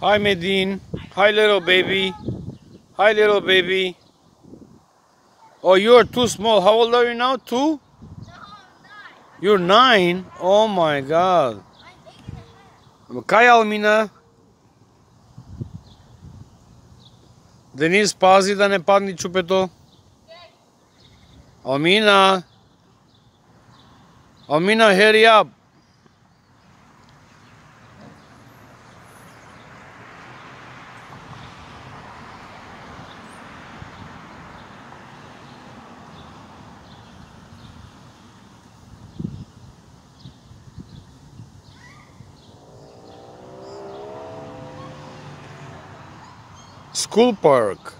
Hi, Medine. Hi, little baby. Hi, little baby. Oh, you're too small. How old are you now? Two? You're nine? Oh my god. Кай Алмина? Денис, пази да не падни чупето. Алмина. Алмина, hurry up. School Park.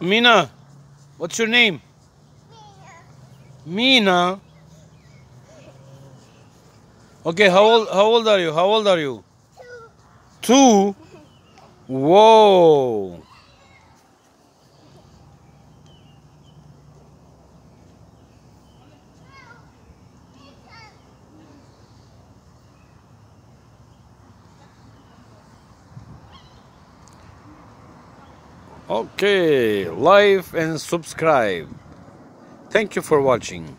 Mina, what's your name? Mina. Okay, how old how old are you? How old are you? Two. Whoa. Okay, like and subscribe. Thank you for watching.